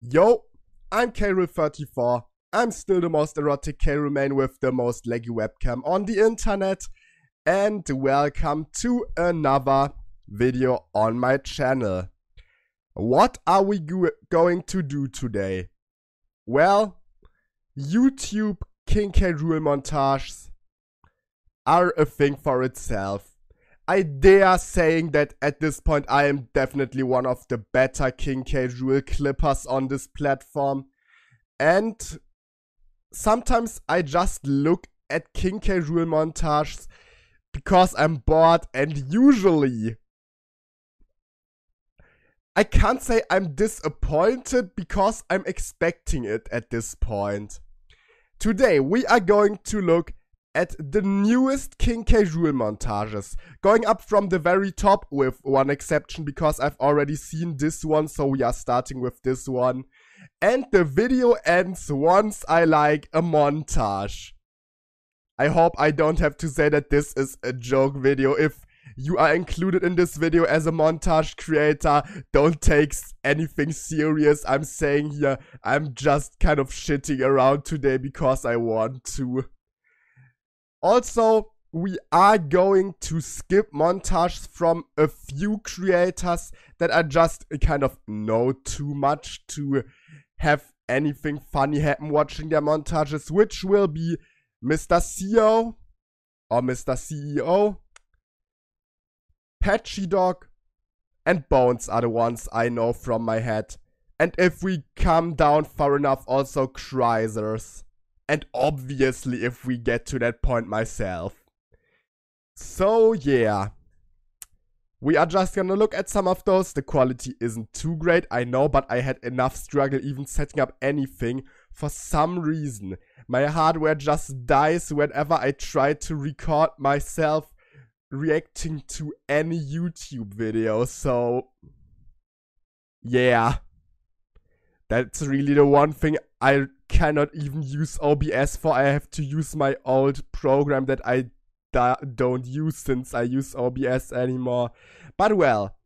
Yo, I'm Karyl34. I'm still the most erotic Karyl main with the most laggy webcam on the internet. And welcome to another video on my channel. What are we go going to do today? Well, YouTube King K. Rool montages are a thing for itself. I dare saying that at this point I am definitely one of the better King K. Rool clippers on this platform. And sometimes I just look at King K. Rool montages because I'm bored and usually I can't say I'm disappointed because I'm expecting it at this point. Today we are going to look at the newest King. Rool montages, going up from the very top with one exception because I've already seen this one, so we are starting with this one. And the video ends once I like a montage. I hope I don't have to say that this is a joke video. If you are included in this video as a montage creator, don't take anything serious I'm saying here. I'm just kind of shitting around today because I want to. Also, we are going to skip montages from a few creators that I just kind of know too much to have anything funny happen watching their montages, which will be Mr. CEO or Mr. CEO, Patchy Dog, and Bones are the ones I know from my head. And if we come down far enough, also Chrysers. And obviously if we get to that point myself. So yeah. We are just gonna look at some of those. The quality isn't too great, I know, but I had enough struggle even setting up anything. For some reason, my hardware just dies whenever I try to record myself reacting to any YouTube video, so... Yeah. That's really the one thing I cannot even use OBS for. I have to use my old program that I don't use since I use OBS anymore. But well,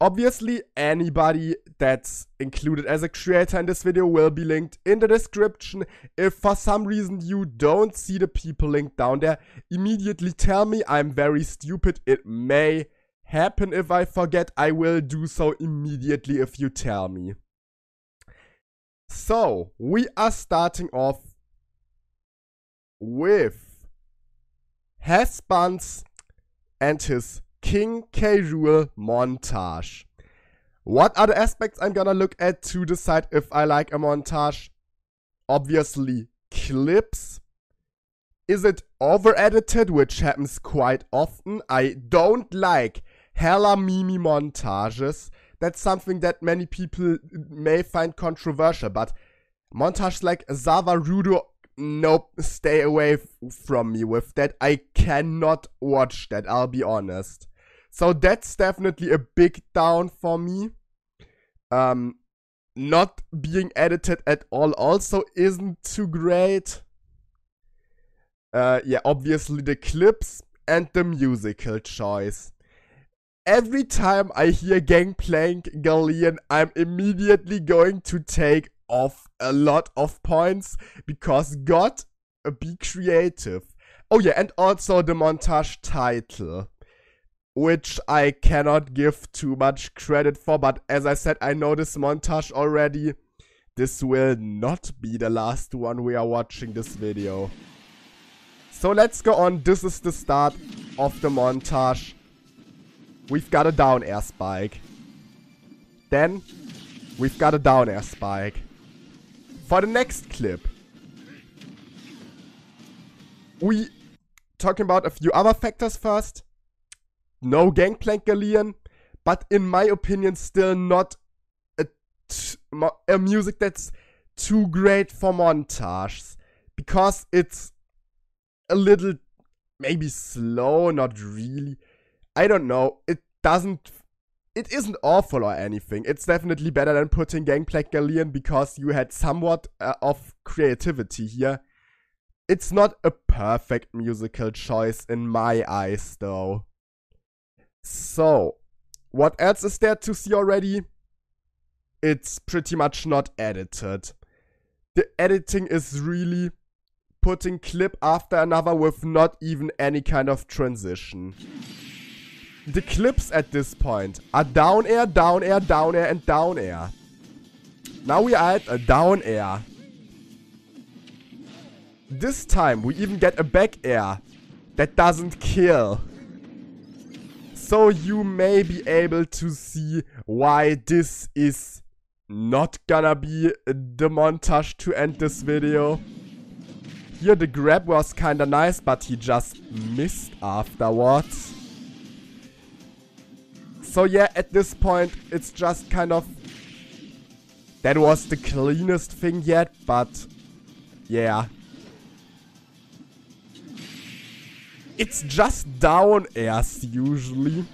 obviously anybody that's included as a creator in this video will be linked in the description. If for some reason you don't see the people linked down there, immediately tell me I'm very stupid. It may happen if I forget. I will do so immediately if you tell me. So, we are starting off with Hes Bunz and his King K. Rool montage. What are the aspects I'm gonna look at to decide if I like a montage? Obviously, clips. Is it over edited, which happens quite often? I don't like hella mimi montages that's something that many people may find controversial, but montages like Zavarudo, nope, stay away from me with that. I cannot watch that, I'll be honest. So that's definitely a big down for me. Um, not being edited at all also isn't too great. Uh, yeah, obviously the clips and the musical choice every time I hear Gangplank Galleon, I'm immediately going to take off a lot of points because God, uh, be creative. Oh yeah, and also the montage title, which I cannot give too much credit for, but as I said, I know this montage already. This will not be the last one we are watching this video. So let's go on, this is the start of the montage. We've got a down air spike. Then, we've got a down air spike. For the next clip, we talking about a few other factors first. No Gangplank Galleon, but in my opinion, still not a, a music that's too great for montages. Because it's a little, maybe slow, not really. I don't know. It doesn't. It isn't awful or anything. It's definitely better than putting Gangplank Galleon because you had somewhat uh, of creativity here. It's not a perfect musical choice in my eyes, though. So, what else is there to see already? it's pretty much not edited. The editing is really putting clip after another with not even any kind of transition. The clips at this point are down air, down air, down air, and down air. Now we at a down air. This time we even get a back air that doesn't kill. So you may be able to see why this is not gonna be the montage to end this video. Here the grab was kinda nice, but he just missed afterwards. So yeah, at this point, it's just kind of... That was the cleanest thing yet, but... Yeah. It's just down airs usually.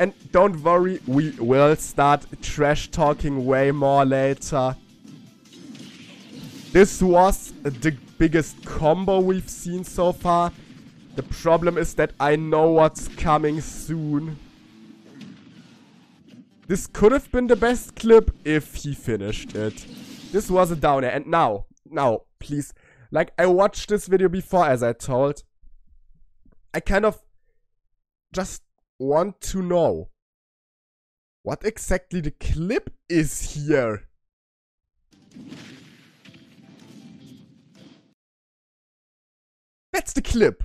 And don't worry, we will start trash talking way more later. This was the biggest combo we've seen so far. The problem is that I know what's coming soon. This could have been the best clip if he finished it. This was a downer. And now, now, please. Like, I watched this video before, as I told. I kind of just want to know what exactly the clip is here. That's the clip.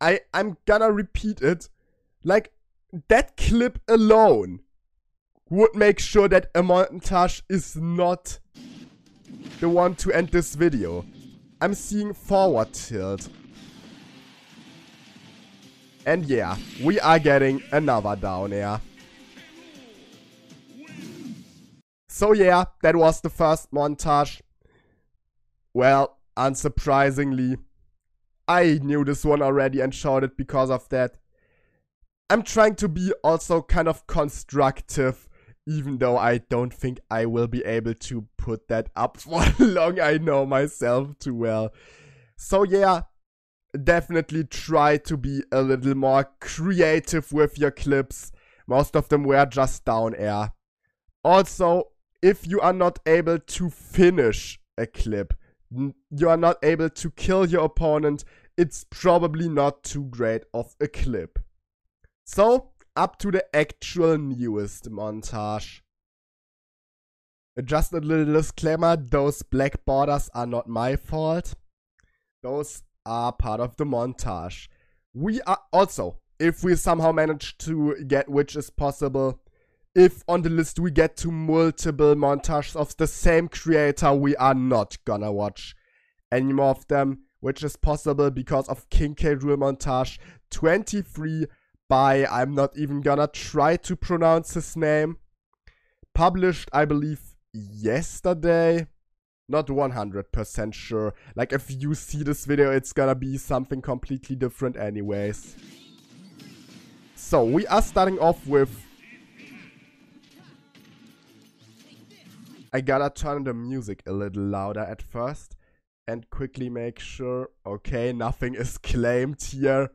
I I'm gonna repeat it. Like that clip alone would make sure that a montage is not the one to end this video. I'm seeing forward tilt. And yeah, we are getting another down air. So yeah, that was the first montage. Well, unsurprisingly, I knew this one already and showed it because of that. I'm trying to be also kind of constructive, even though I don't think I will be able to put that up for long. I know myself too well. So yeah, definitely try to be a little more creative with your clips. Most of them were just down air. Also, if you are not able to finish a clip, you are not able to kill your opponent, it's probably not too great of a clip. So, up to the actual newest montage. Just a little disclaimer, those black borders are not my fault. Those are part of the montage. We are also, if we somehow manage to get which is possible, if on the list we get to multiple montages of the same creator, we are not gonna watch any more of them, which is possible because of King K. Rool montage 23 by, I'm not even gonna try to pronounce his name. Published, I believe, yesterday. Not 100% sure. Like, if you see this video, it's gonna be something completely different anyways. So, we are starting off with I gotta turn the music a little louder at first and quickly make sure, okay, nothing is claimed here.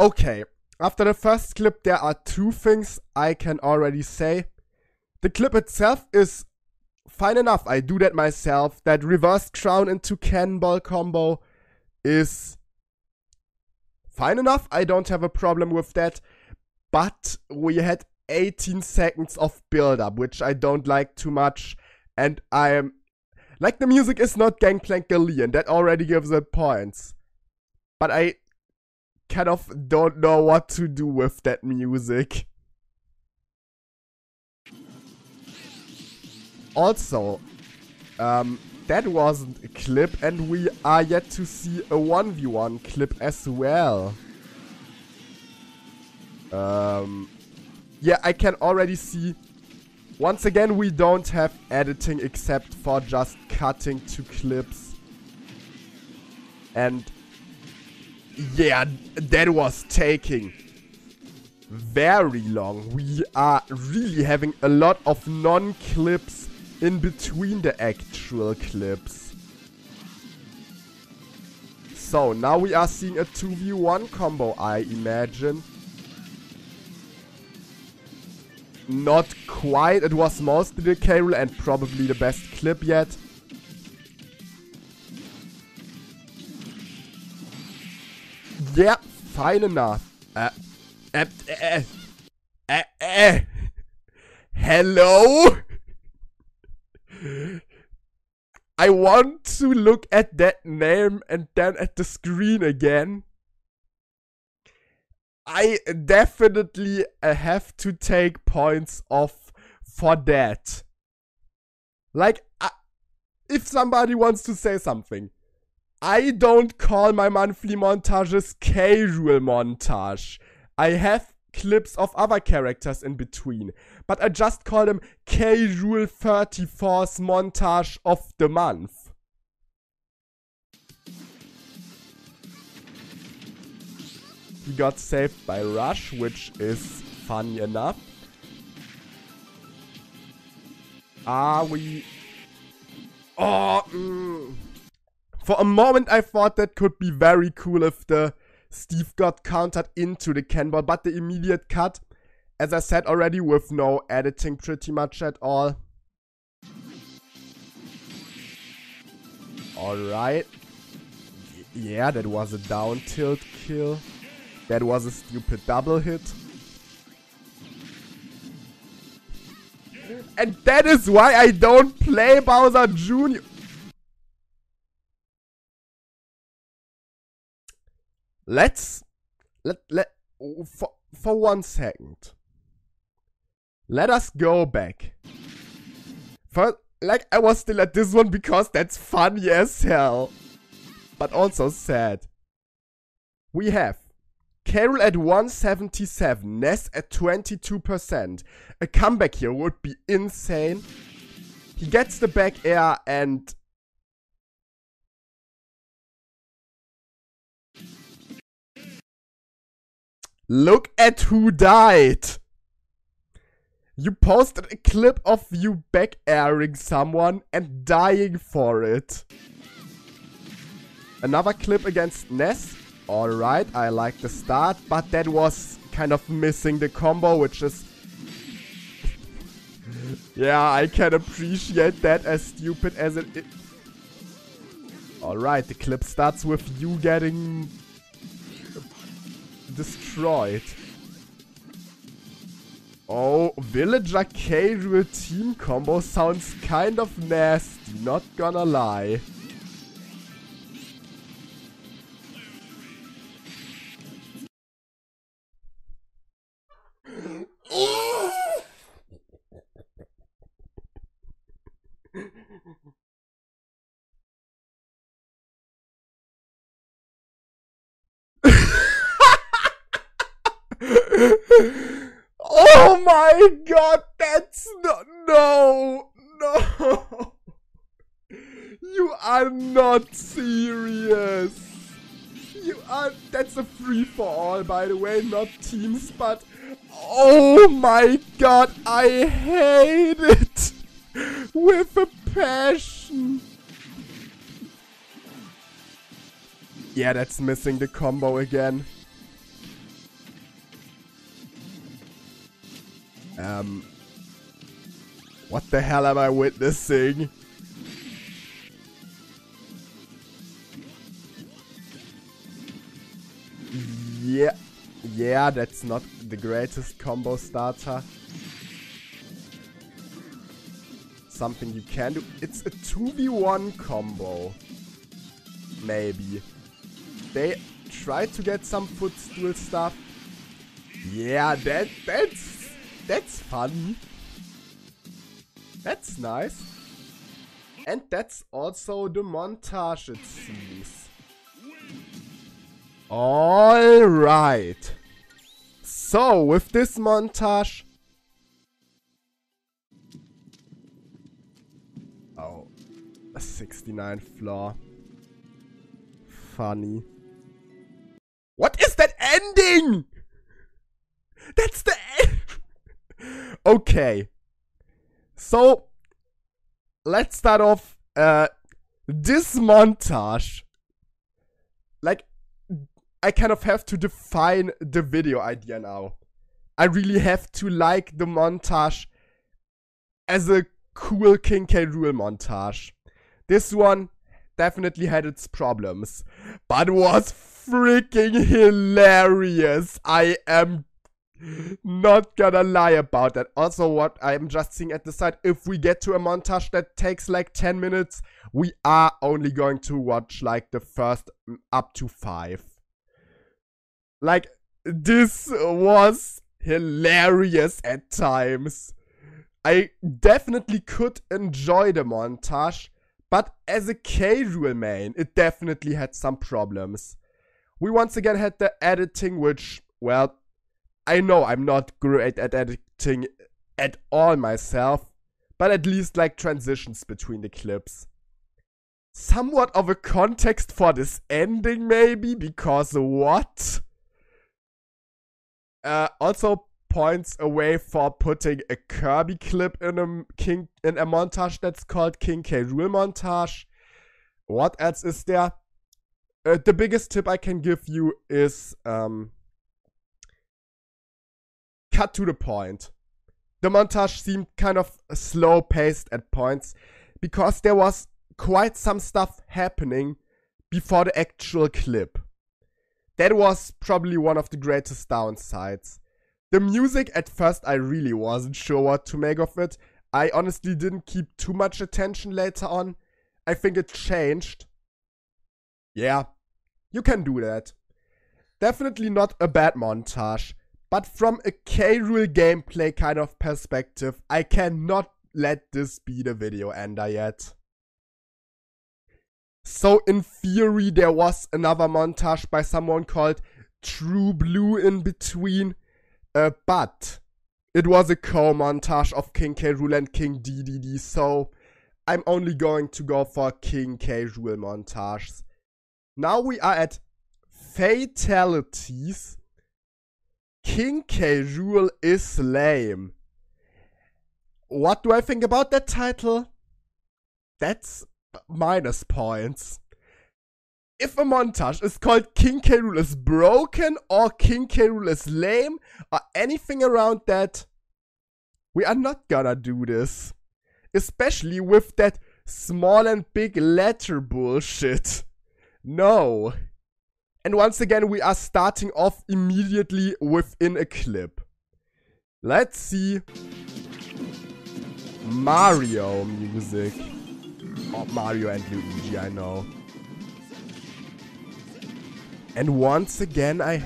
Okay, after the first clip, there are two things I can already say. The clip itself is fine enough. I do that myself. That reverse crown into cannonball combo is fine enough. I don't have a problem with that. But we had 18 seconds of build up, which I don't like too much. And I am like the music is not Gangplank Galleon. That already gives it points. But I kind of don't know what to do with that music. Also, um, that wasn't a clip and we are yet to see a 1v1 clip as well. Um, yeah, I can already see. Once again, we don't have editing except for just cutting to clips. And Yeah, that was taking very long. We are really having a lot of non-clips in between the actual clips. So, now we are seeing a 2v1 combo, I imagine. Not quite, it was mostly the. Rool and probably the best clip yet. Yeah, fine enough. Uh, uh, uh, uh, uh. Hello? I want to look at that name and then at the screen again. I definitely uh, have to take points off for that. Like, uh, if somebody wants to say something, I don't call my monthly montages. Rool montage. I have clips of other characters in between, but I just call them. Rool 34's montage of the month. He got saved by Rush, which is funny enough. Are we... Oh, mm. For a moment I thought that could be very cool if the Steve got countered into the cannonball, but the immediate cut, as I said already, with no editing pretty much at all. Alright. Yeah, that was a down tilt kill. That was a stupid double hit. And that is why I don't play Bowser Jr. Let's let let for for one second. Let us go back. For like I was still at this one because that's funny as hell. But also sad. We have K. Rool at 177, Ness at 22%. A comeback here would be insane. He gets the back air and Look at who died! You posted a clip of you back airing someone and dying for it. Another clip against Ness. Alright, I like the start, but that was kind of missing the combo, which is... yeah, I can appreciate that as stupid as it is. Alright, the clip starts with you getting destroyed. Oh, Villager K. Team combo sounds kind of nasty, not gonna lie. oh my god, that's not. No, no. You are not serious. You are. That's a free for all, by the way, not teams, but. Oh my god, I hate it. With a passion. Yeah, that's missing the combo again. Um, what the hell am I witnessing? Yeah, yeah, that's not the greatest combo starter. Something you can do. It's a 2v1 combo. Maybe. They try to get some footstool stuff. Yeah, that that's that's funny. That's nice. And that's also the montage, it seems. Alright. So, with this montage... Oh. A 69 floor. Funny. What is that ending? That's the end. okay. So, let's start off uh, this montage. Like, I kind of have to define the video idea now. I really have to like the montage as a cool King K. Rool montage. This one definitely had its problems, but was freaking hilarious. I am not gonna lie about that. Also, what I'm just seeing at the side, if we get to a montage that takes like 10 minutes, we are only going to watch like the first mm, up to five. Like, this was hilarious at times. I definitely could enjoy the montage, but as a casual main, it definitely had some problems. We once again had the editing, which, well, I know I'm not great at editing at all myself, but at least like transitions between the clips. Somewhat of a context for this ending, maybe, because what? Uh, also points away for putting a Kirby clip in a King in a montage that's called King K. Rool montage. What else is there? Uh, the biggest tip I can give you is um, cut to the point. The montage seemed kind of slow paced at points because there was quite some stuff happening before the actual clip. That was probably one of the greatest downsides. The music, at first, I really wasn't sure what to make of it. I honestly didn't keep too much attention later on. I think it changed. Yeah, you can do that. Definitely not a bad montage, but from a K. Rool gameplay kind of perspective, I cannot let this be the video ender yet. So in theory there was another montage by someone called True Blue in between, uh, but it was a co-montage of King K. Rool and King Dedede, so I'm only going to go for King K. Rool montages. Now we are at Fateality. King K. Rool is lame. What do I think about that title? That's minus points. If a montage is called King K. Rool is broken or King K. Rool is lame or anything around that, we are not gonna do this. Especially with that small and big letter bullshit. No. And once again, we are starting off immediately within a clip. Let's see. Mario music. Oh, Mario and Luigi, I know. And once again, I.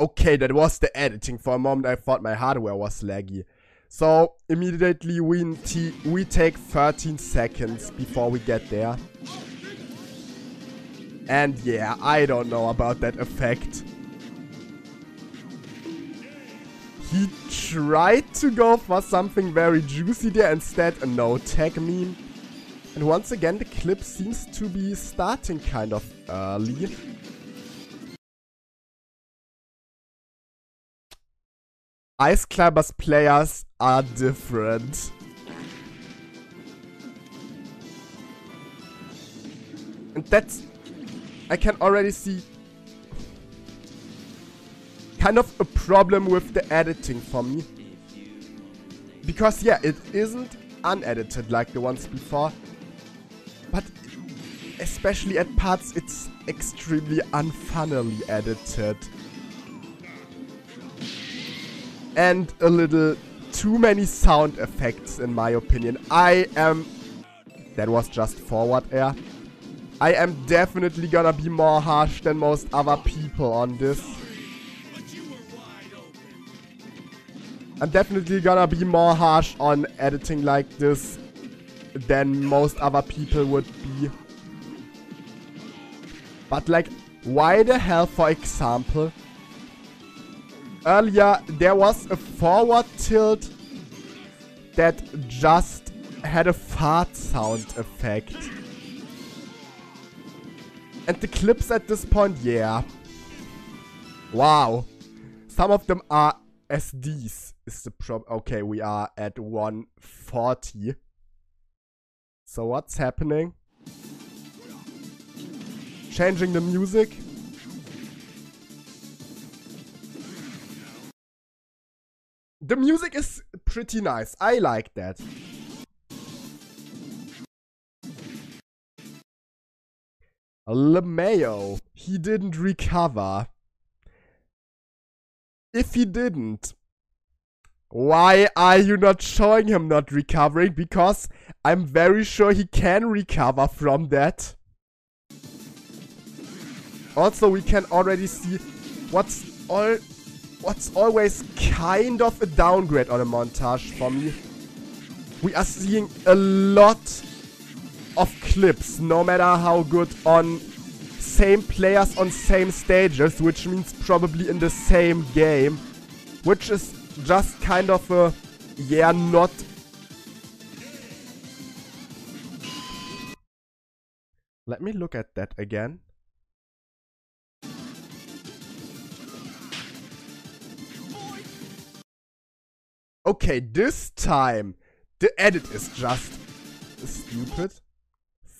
Okay, that was the editing. For a moment, I thought my hardware was laggy. So, immediately we, we take 13 seconds before we get there. And yeah, I don't know about that effect. He tried to go for something very juicy there, instead a no-tag meme. And once again, the clip seems to be starting kind of early. Ice Climbers players are different. And that's... I can already see kind of a problem with the editing for me. Because yeah, it isn't unedited like the ones before. But especially at parts, it's extremely unfunnily edited. And a little too many sound effects in my opinion. I am... That was just forward air. I am definitely gonna be more harsh than most other people on this. I'm definitely gonna be more harsh on editing like this than most other people would be. But like, why the hell, for example, earlier there was a forward tilt that just had a fart sound effect. And the clips at this point, yeah. Wow. Some of them are SDs is the prob- Okay, we are at 140. So what's happening? Changing the music. The music is pretty nice. I like that. LeMayo. He didn't recover. If he didn't, why are you not showing him not recovering? Because I'm very sure he can recover from that. Also, we can already see what's all what's always kind of a downgrade on a montage for me. We are seeing a lot of clips, no matter how good on same players on same stages, which means probably in the same game. Which is just kind of a, yeah, not... Let me look at that again. Okay, this time the edit is just stupid.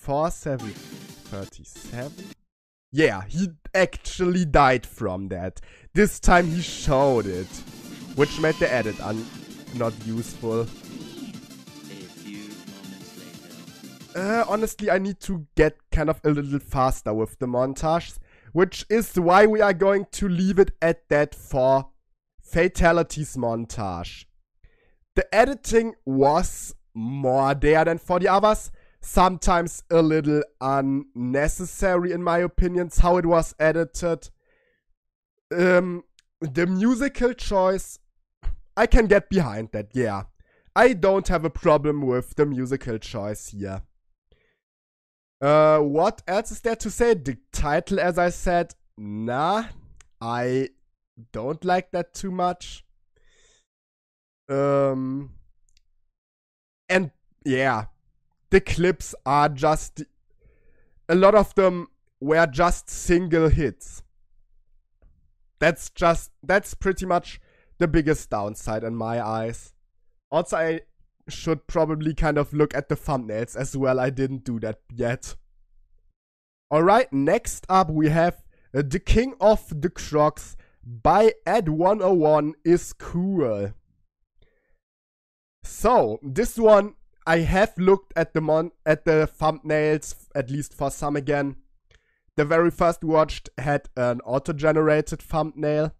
4737? Yeah, he actually died from that. This time he showed it. Which made the edit not useful. Uh, honestly, I need to get kind of a little faster with the montages. Which is why we are going to leave it at that for Fateality montage. The editing was more there than for the others sometimes a little unnecessary in my opinions how it was edited. Um, the musical choice, I can get behind that, yeah. I don't have a problem with the musical choice here. Uh, what else is there to say? The title, as I said, nah, I don't like that too much. Um, and yeah, the clips are just a lot of them were just single hits. That's just that's pretty much the biggest downside in my eyes. Also, I should probably kind of look at the thumbnails as well. I didn't do that yet. Alright, next up we have uh, The King of the Crocs by add101 is cool. So, this one I have looked at the mon at the thumbnails, at least for some again. The very first watched had an auto-generated thumbnail.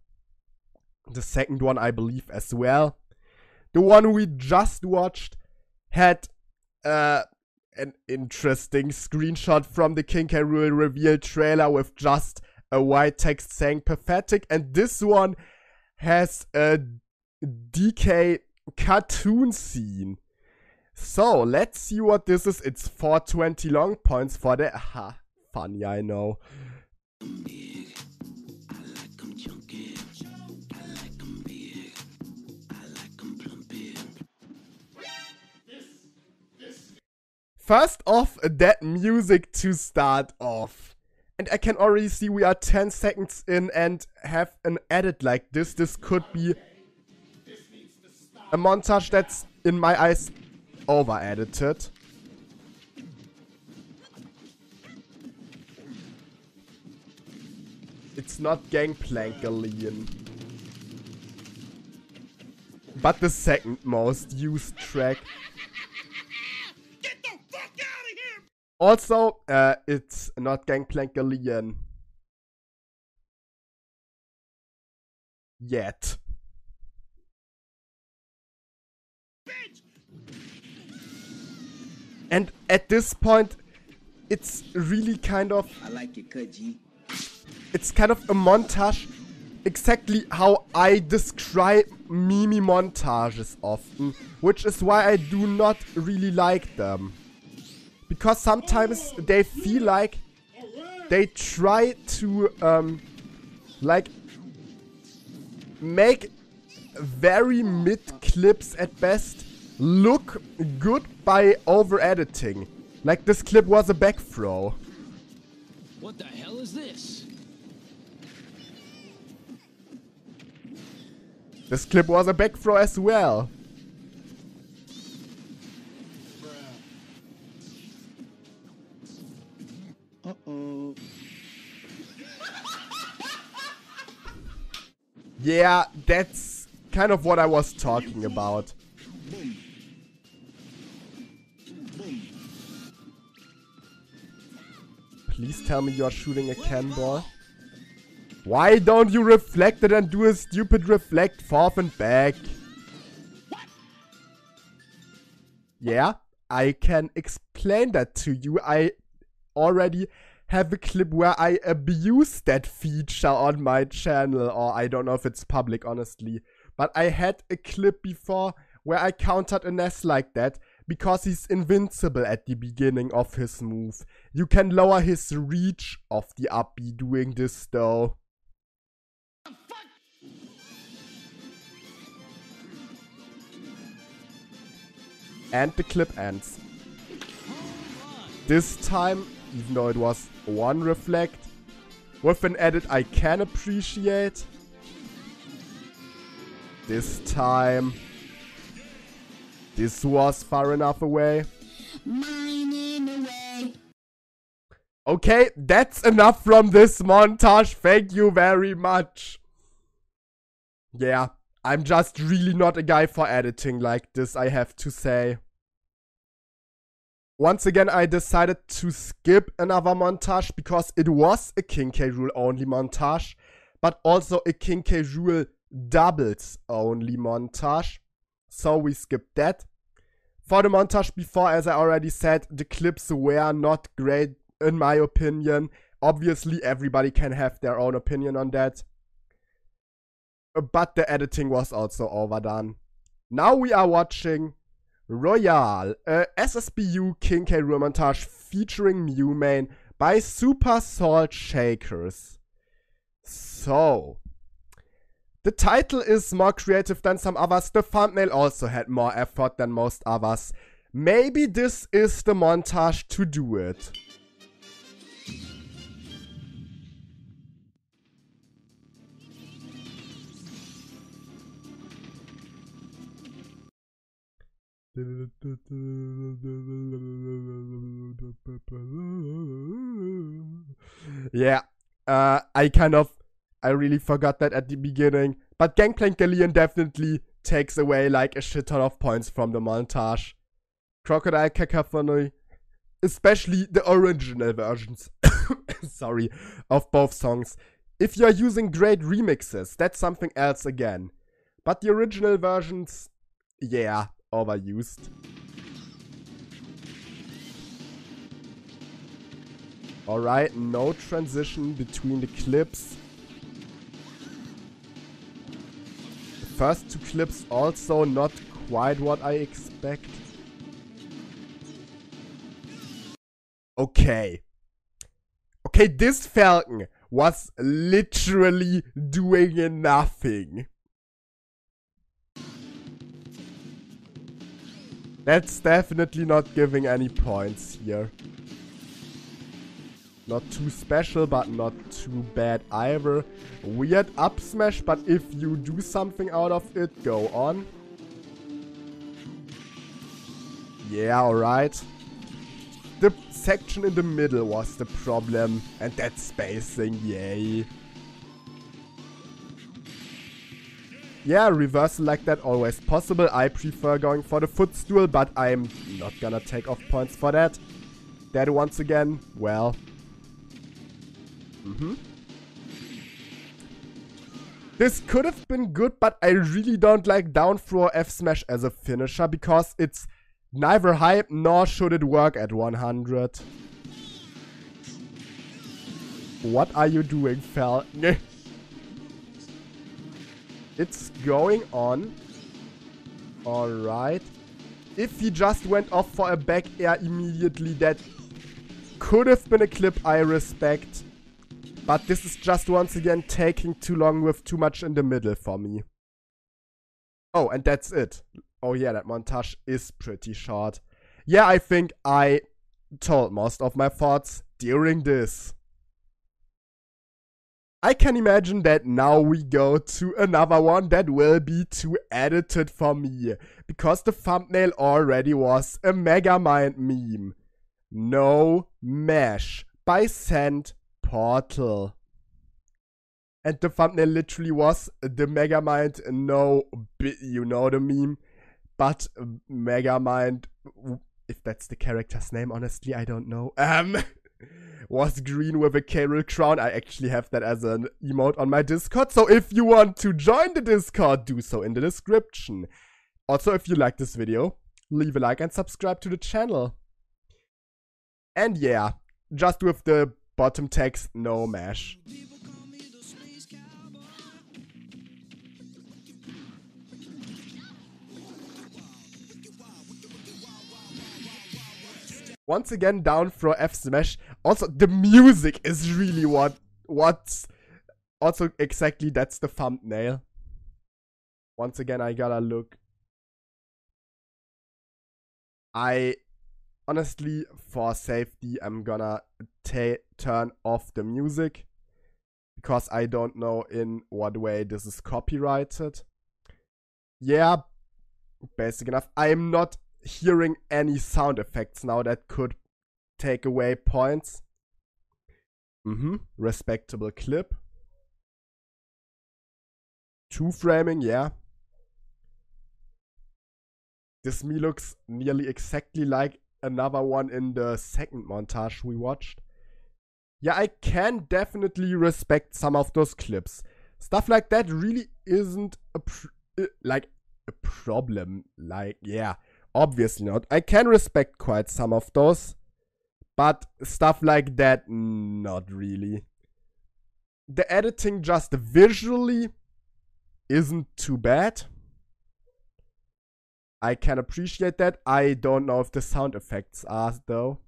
The second one, I believe, as well. The one we just watched had uh, an interesting screenshot from the King K. Rool reveal trailer with just a white text saying pathetic. And this one has a DK cartoon scene. So, let's see what this is. It's 420 long points for the... Aha, funny, I know. First off, that music to start off. And I can already see we are 10 seconds in and have an edit like this. This could be a montage that's, in my eyes, over edited. It's not Gangplank Galleon. But the second most used track. Also, uh, it's not Gangplank Galleon. Yet. And at this point, it's really kind of. I like cut, G. It's kind of a montage, exactly how I describe meme montages often, which is why I do not really like them. Because sometimes they feel like they try to, um, like, make very mid clips at best look good by over editing. Like this clip was a back throw. What the hell is this? This clip was a back throw as well. Uh-oh. Yeah, that's kind of what I was talking about. Please tell me you are shooting a cannonball. Why don't you reflect it and do a stupid reflect forth and back? Yeah, I can explain that to you. I already have a clip where I abuse that feature on my channel, or I don't know if it's public, honestly. But I had a clip before where I countered a Ness like that because he's invincible at the beginning of his move. You can lower his reach of the up B doing this though. And the clip ends. This time, even though it was one reflect, with an edit I can appreciate. This time, this was far enough away. Okay, that's enough from this montage. Thank you very much. Yeah, I'm just really not a guy for editing like this, I have to say. Once again, I decided to skip another montage because it was a King K. Rool only montage, but also a King K. Rool doubles only montage. So we skipped that. For the montage before, as I already said, the clips were not great in my opinion. Obviously, everybody can have their own opinion on that. But the editing was also overdone. Now we are watching Royale, SSBU King K. Rool montage featuring Mew main by Super Salt Shakers. So, the title is more creative than some others. The thumbnail also had more effort than most others. Maybe this is the montage to do it. Yeah, uh, I kind of, I really forgot that at the beginning. But Gangplank Galleon definitely takes away like a shit ton of points from the montage. Crocodile Cacophony, especially the original versions, sorry, of both songs. If you're using great remixes, that's something else again. But the original versions, yeah, overused. Alright, no transition between the clips. First two clips also not quite what I expect. Okay. Okay, this Falcon was literally doing nothing. That's definitely not giving any points here. Not too special, but not too bad either. Weird up smash, but if you do something out of it, go on. Yeah, alright. The section in the middle was the problem, and that spacing, yay. Yeah, reversal like that always possible. I prefer going for the footstool, but I'm not gonna take off points for that. That once again, well. Mm -hmm. This could have been good, but I really don't like down throw F smash as a finisher because it's neither high nor should it work at 100. What are you doing, Fel? It's going on. Alright. If he just went off for a back air immediately, that could have been a clip I respect. But this is just once again taking too long with too much in the middle for me. Oh, and that's it. Oh yeah, that montage is pretty short. Yeah, I think I told most of my thoughts during this. I can imagine that now we go to another one that will be too edited for me, because the thumbnail already was a Megamind meme. No Mesh by Sand Portal. And the thumbnail literally was the Megamind, no, you know the meme, but Megamind, if that's the character's name, honestly, I don't know. Um, was green with a Rool crown. I actually have that as an emote on my Discord. So if you want to join the Discord, do so in the description. Also, if you like this video, leave a like and subscribe to the channel. And yeah, just with the bottom text, no mash. once again down for F smash. Also, the music is really what what's also exactly that's the thumbnail. Once again, I gotta look. I honestly, for safety, I'm gonna turn off the music because I don't know in what way this is copyrighted. Yeah, basic enough. I'm not hearing any sound effects now that could take away points. Mm-hmm. Respectable clip. Two framing, yeah. This me looks nearly exactly like another one in the second montage we watched. Yeah, I can definitely respect some of those clips. Stuff like that really isn't a uh, like a problem. Like, yeah, Obviously not. I can respect quite some of those. But stuff like that, not really. The editing just visually isn't too bad. I can appreciate that. I don't know if the sound effects are though.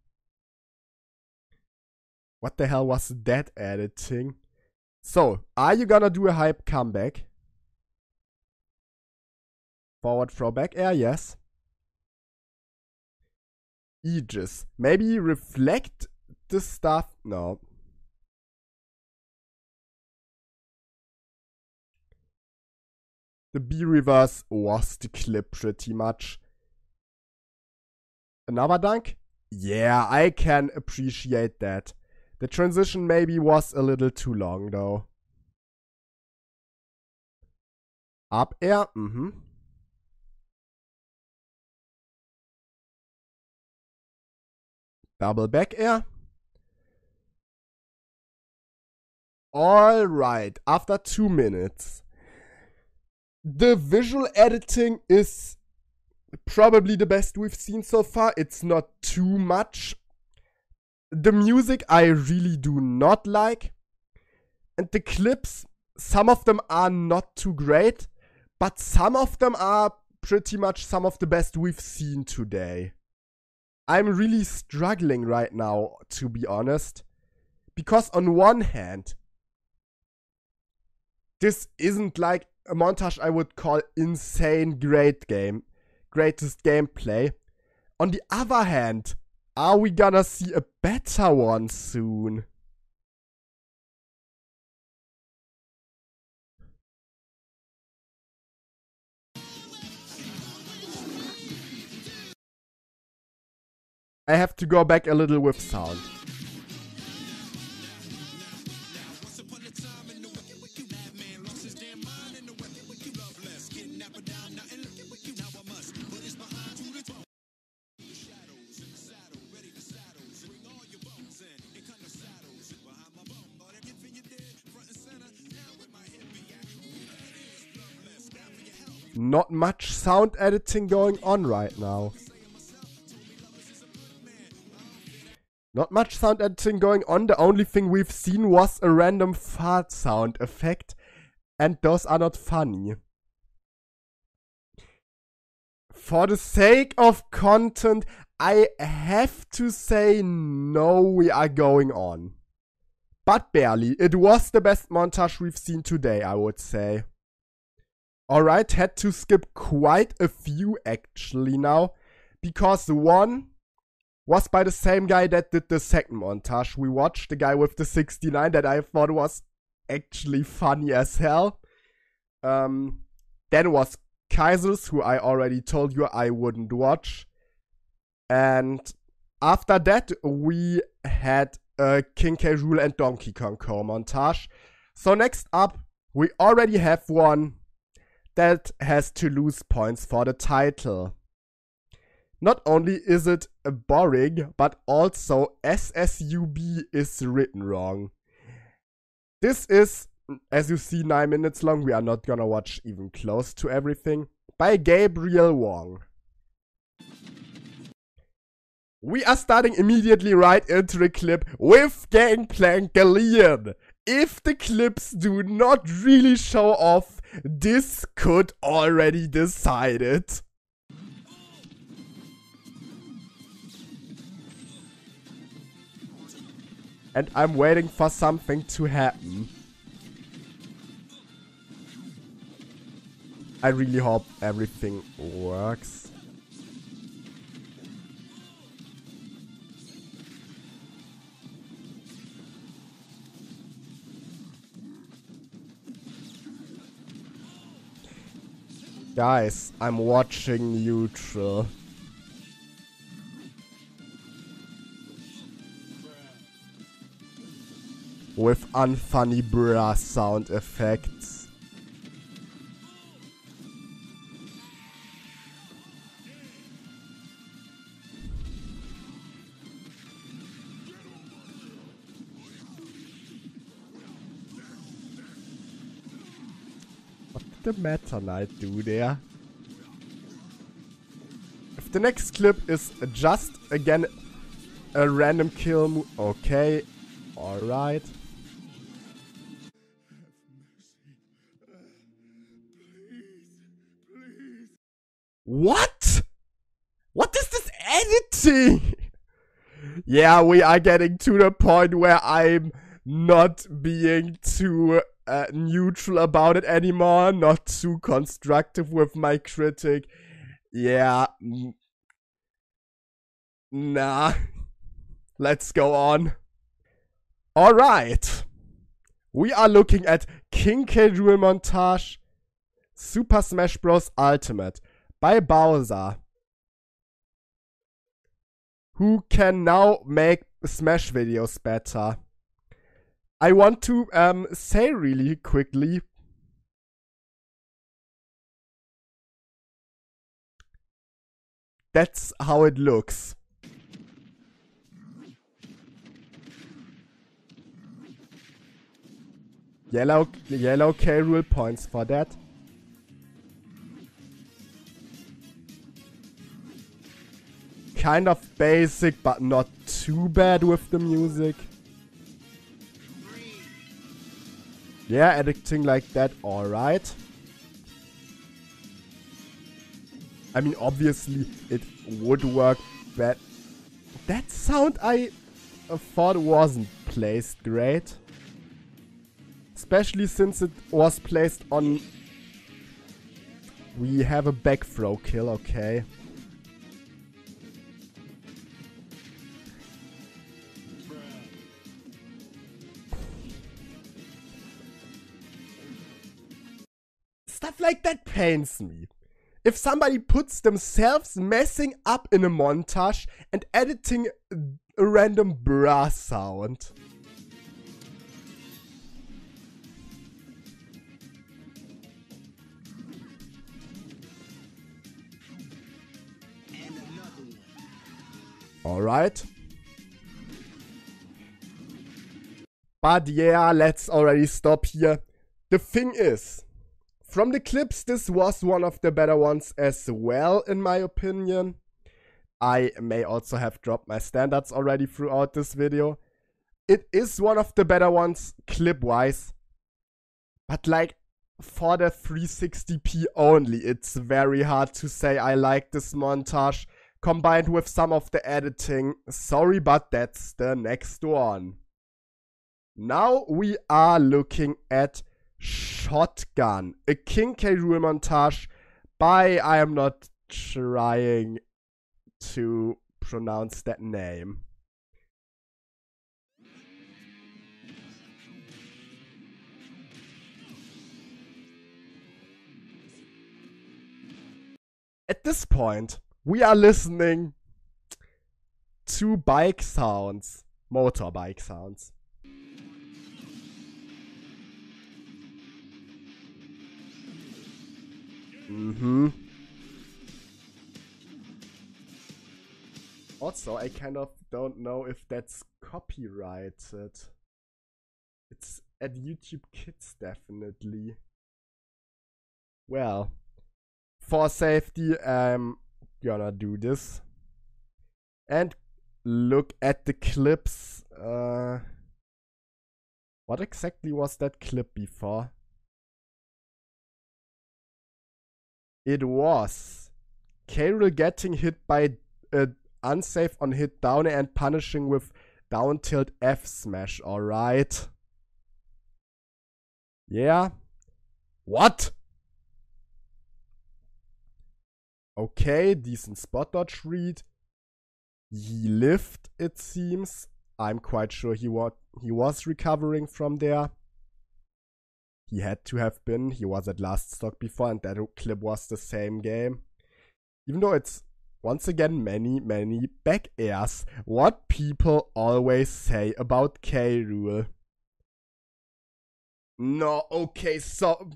What the hell was that editing? So, are you gonna do a hype comeback? Forward throwback air, yes. Aegis. Maybe reflect the stuff. No. The B reverse was the clip pretty much. Another dunk? Yeah, I can appreciate that. The transition maybe was a little too long though. Up air? Mm-hmm. Double back air. Alright, after two minutes. The visual editing is probably the best we've seen so far. It's not too much. The music I really do not like. And the clips, some of them are not too great, but some of them are pretty much some of the best we've seen today. I'm really struggling right now, to be honest. Because on one hand, this isn't like a montage I would call insane great game, greatest gameplay. On the other hand, are we gonna see a better one soon? I have to go back a little with sound. Not much sound editing going on right now. Not much sound editing going on. The only thing we've seen was a random fart sound effect. And those are not funny. For the sake of content, I have to say no, we are going on. But barely. It was the best montage we've seen today, I would say. Alright, had to skip quite a few actually now. Because the one, was by the same guy that did the second montage we watched, the guy with the 69 that I thought was actually funny as hell. Um, then was Kaisers, who I already told you I wouldn't watch. And after that, we had uh, King K. And Donkey Kong Co montage. So next up, we already have one that has to lose points for the title. Not only is it boring, but also SSUB is written wrong. This is, as you see, 9 minutes long. We are not gonna watch even close to everything. By Gabriel Wong. We are starting immediately right into the clip with Gangplank Galleon. If the clips do not really show off, this could already decide it. And I'm waiting for something to happen. I really hope everything works. Guys, I'm watching you neutral. With unfunny brass sound effects. The Meta Knight do there? If the next clip is just again a random kill okay, alright. What? What is this editing? yeah, we are getting to the point where I'm not being too uh, neutral about it anymore, not too constructive with my critic. Yeah. mm. Nah. Let's go on. Alright. We are looking at King K. Rool montage Super Smash Bros. Ultimate by Bowser. Who can now make Smash videos better. I want to um, say really quickly. That's how it looks. Yellow, yellow K Rool points for that. Kind of basic, but not too bad with the music. Yeah, editing like that, alright. I mean, obviously, it would work, but that sound I thought wasn't placed great. Especially since it was placed on... We have a back throw kill, okay. Like that pains me. If somebody puts themselves messing up in a montage and editing a random brass sound. Alright. But yeah, let's already stop here. The thing is, from the clips, this was one of the better ones as well, in my opinion. I may also have dropped my standards already throughout this video. It is one of the better ones, clip-wise. But like, for the 360p only, it's very hard to say I like this montage combined with some of the editing. Sorry, but that's the next one. Now we are looking at Shotgun, a King K. Rool montage by I am not trying to pronounce that name. At this point, we are listening to bike sounds, motorbike sounds. Mm-hmm. Also, I kind of don't know if that's copyrighted. It's at YouTube Kids, definitely. Well, for safety, I'm gonna do this. And look at the clips. Uh, what exactly was that clip before? It was. Rool getting hit by a unsafe on hit down and punishing with down tilt F smash, alright? Yeah. What? Okay, decent spot dodge read. He lived, it seems. I'm quite sure he, wa he was recovering from there. He had to have been. He was at last stock before, and that clip was the same game. Even though it's once again many, many back airs. What people always say about K. Rool. No, okay, so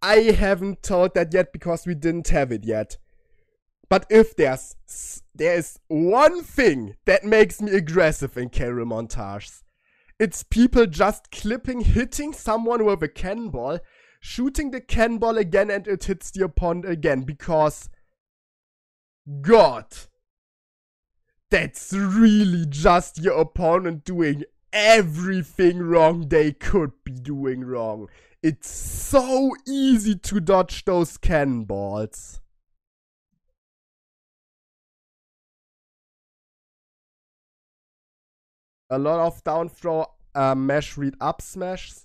I haven't told that yet because we didn't have it yet. But if there's there is one thing that makes me aggressive in K. Rool montages, it's people just clipping, hitting someone with a cannonball, shooting the cannonball again, and it hits the opponent again because God, that's really just your opponent doing everything wrong they could be doing wrong. It's so easy to dodge those cannonballs. A lot of down throw uh, mesh read up smashes.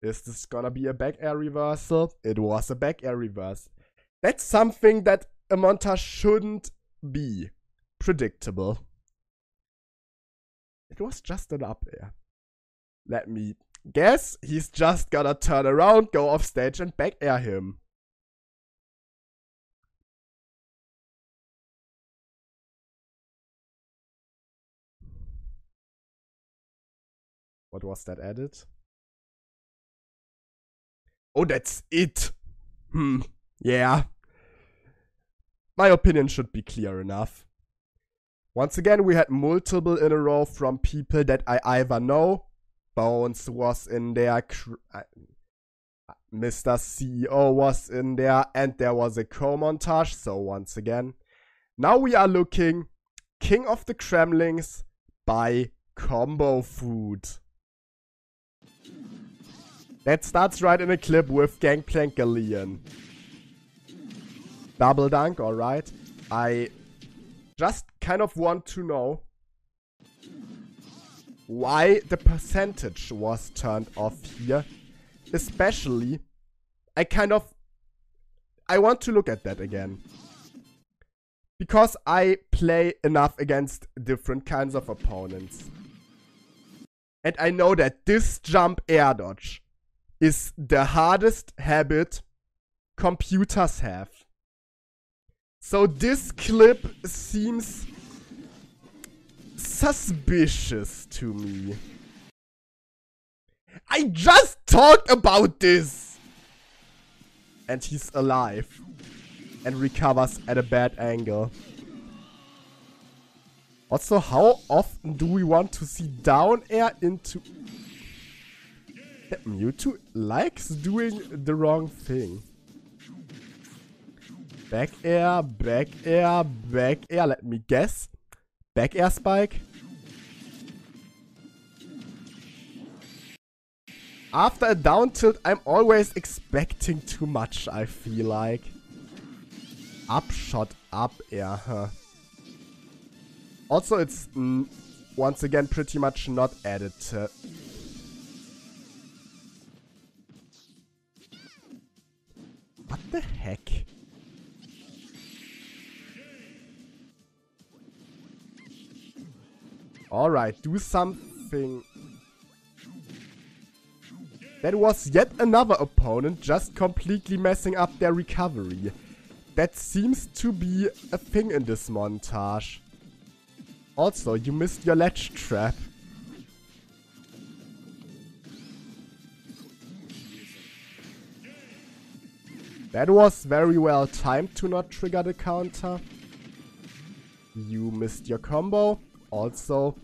Is this gonna be a back air reversal? It was a back air reverse. That's something that a montage shouldn't be predictable. It was just an up air. Let me guess, he's just gonna turn around, go off stage, and back air him. What was that added? Oh, that's it. Hmm. Yeah. My opinion should be clear enough. Once again, we had multiple in a row from people that I either know. Bones was in there. Mr. CEO was in there. And there was a co-montage. So once again. Now we are looking King of the Kremlings by Combo Food. That starts right in a clip with Gangplank Galleon. Double dunk, alright. I just kind of want to know why the percentage was turned off here. Especially, I kind of... I want to look at that again. Because I play enough against different kinds of opponents. And I know that this jump air dodge is the hardest habit computers have. So this clip seems suspicious to me. I just talked about this! And he's alive. And recovers at a bad angle. Also, how often do we want to see down air into... Mewtwo likes doing the wrong thing. Back air, back air, back air. Let me guess. Back air spike. After a down tilt, I'm always expecting too much, I feel like. Up shot, up air, huh. Also, it's mm, once again pretty much not added What the heck? Alright, do something. That was yet another opponent just completely messing up their recovery. that seems to be a thing in this montage. Also, you missed your ledge trap. That was very well timed to not trigger the counter. You missed your combo. Also,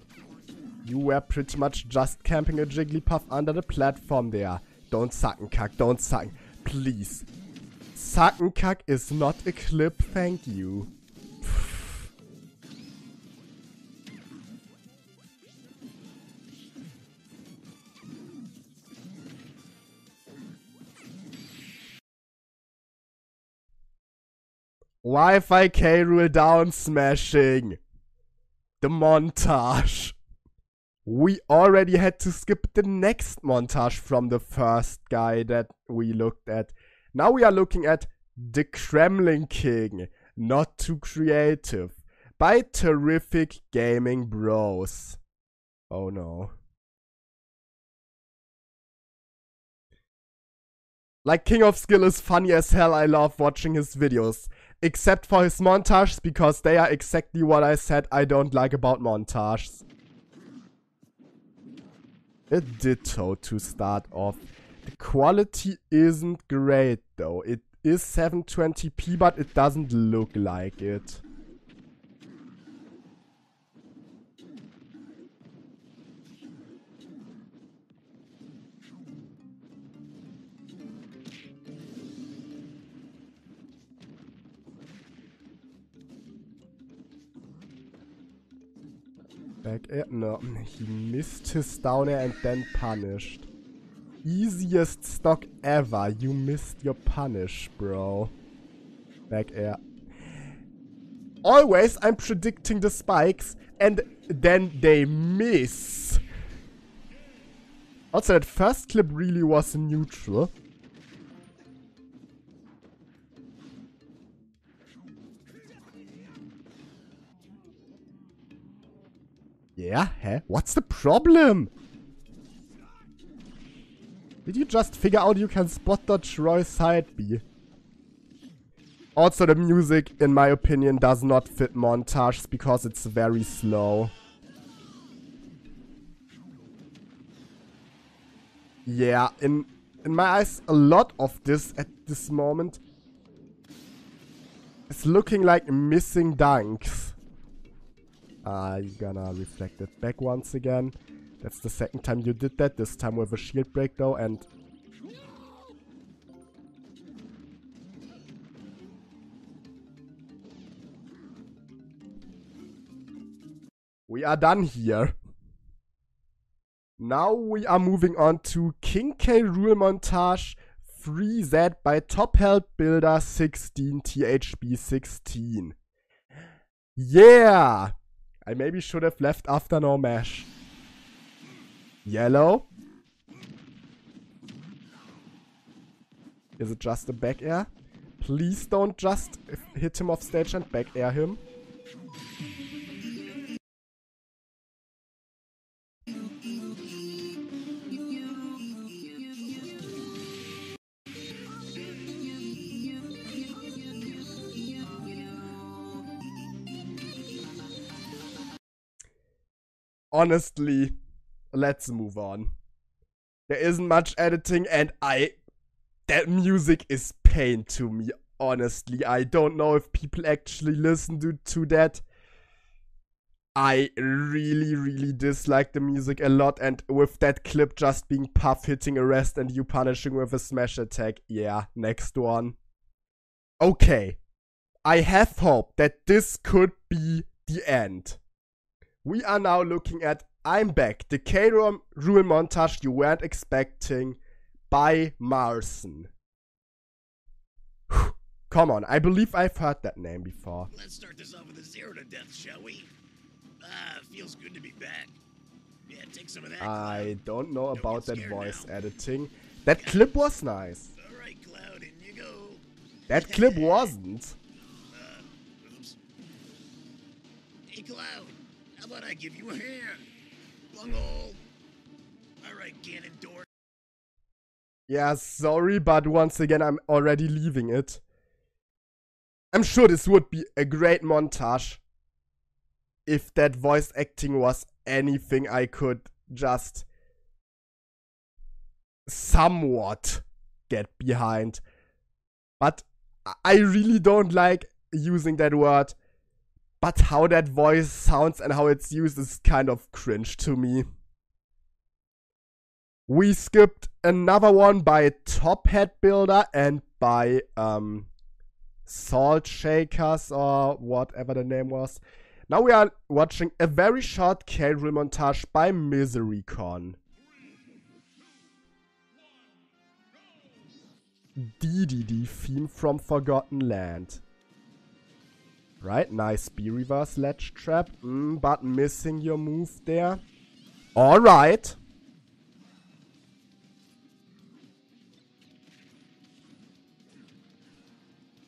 you were pretty much just camping a Jigglypuff under the platform there. Don't suck and cuck, don't suck. Please. Suck and cuck is not a clip, thank you. Wi-Fi K Rool down smashing. The montage. We already had to skip the next montage from the first guy that we looked at. Now we are looking at The Kremlin King, Not Too Creative, by Terrific Gaming Bros. Oh no. Like King of Skill is funny as hell, I love watching his videos. Except for his montages, because they are exactly what I said I don't like about montages. A ditto to start off. The quality isn't great though. It is 720p, but it doesn't look like it. Back air? No, he missed his down air and then punished. Easiest stock ever. You missed your punish, bro. Back air. Always I'm predicting the spikes and then they miss. Also, that first clip really was neutral. Yeah, hä? What's the problem? Did you just figure out you can spot dodge Roy side B? Also, the music, in my opinion, does not fit montages because it's very slow. Yeah, in in my eyes, a lot of this at this moment is looking like missing dunks. Ah, you gonna reflect it back once again. That's the second time you did that, this time with a shield break though, and... We are done here. Now we are moving on to King K Rool Montage 3Z by Top Hat Builder 16 THB 16. Yeah! I maybe should have left after no mesh. Yellow. Is it just a back air? Please don't just hit him off stage and back air him. Honestly, let's move on. There isn't much editing, and I. That music is pain to me, honestly. I don't know if people actually listen to, to that. I really, really dislike the music a lot, and with that clip just being Puff hitting arrest and you punishing with a smash attack, yeah, next one. Okay, I have hope that this could be the end. We are now looking at I'm Back, the K Rool montage you weren't expecting by Marsen. Come on, I believe I've heard that name before. Let's start this off with a zero to death, shall we? Ah, feels good to be back. Yeah, take some of that. I Cloud. don't know Don't about that voice now. editing. That clip was nice. All right, Cloud, in you go. That clip wasn't. Uh, oops. Hey, Cloud, I give you a hand? Bungle. All right, Ganondorf. Yeah, sorry, but once again, I'm already leaving it. I'm sure this would be a great montage if that voice acting was anything I could just somewhat get behind. But I really don't like using that word. But how that voice sounds and how it's used is kind of cringe to me. We skipped another one by Top Hat Builder and by um, Salt Shakers or whatever the name was. Now we are watching a very short K. Rool montage by Miserycon. DDD theme from Forgotten Land. Right, nice B reverse ledge trap, mm, but missing your move there. Alright.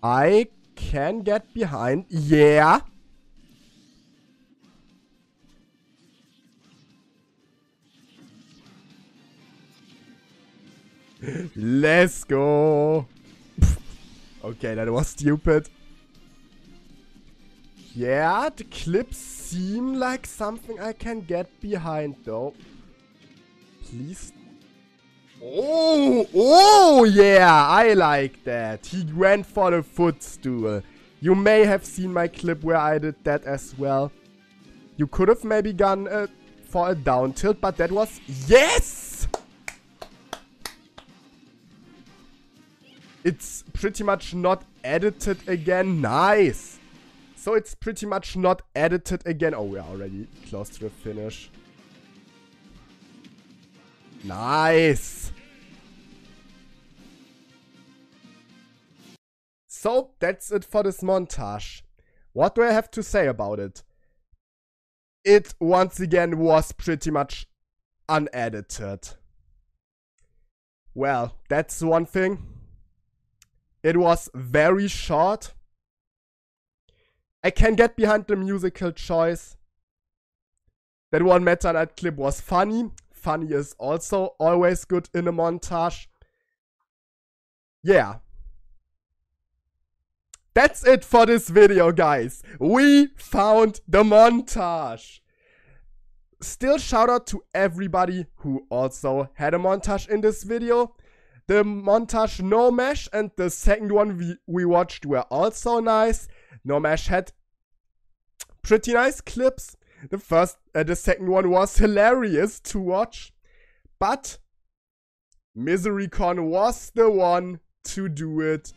I can get behind. Yeah. Let's go. okay, that was stupid. Yeah, the clips seem like something I can get behind though. Please. Oh, oh yeah, I like that. He went for the footstool. You may have seen my clip where I did that as well. You could have maybe gone uh, for a down tilt, but that was... Yes! It's pretty much not edited again. Nice! So it's pretty much not edited again. Oh, we're already close to the finish. Nice! So, that's it for this montage. What do I have to say about it? It, once again, was pretty much unedited. Well, that's one thing. It was very short. I can get behind the musical choice. That one Meta Knight clip was funny. Funny is also always good in a montage. Yeah. That's it for this video, guys. We found the montage. Still shout out to everybody who also had a montage in this video. The montage No Mesh and the second one we, we watched were also nice. No Mesh had pretty nice clips. The first, uh, the second one was hilarious to watch, but Miserycon was the one to do it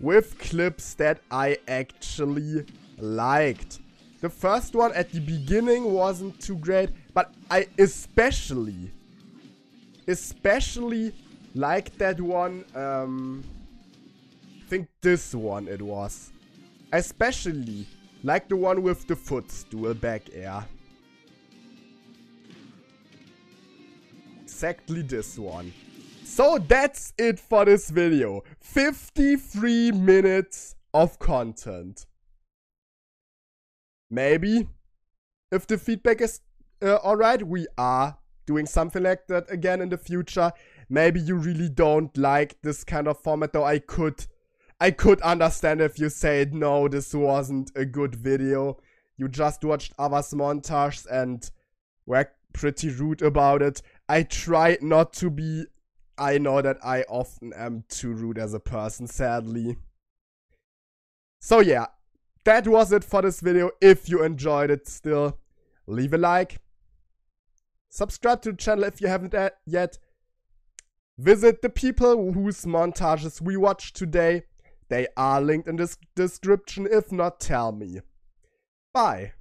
with clips that I actually liked. The first one at the beginning wasn't too great, but I especially, especially liked that one. Um, I think this one it was. Especially like the one with the footstool back air. Exactly this one. So that's it for this video. 53 minutes of content. Maybe, if the feedback is uh, alright, we are doing something like that again in the future. Maybe you really don't like this kind of format, though I could I could understand if you said, no, this wasn't a good video. You just watched Ava's montage and were pretty rude about it. I tried not to be. I know that I often am too rude as a person, sadly. So yeah, that was it for this video. If you enjoyed it still, leave a like. Subscribe to the channel if you haven't yet. Visit the people whose montages we watched today. They are linked in the description. If not, tell me. Bye.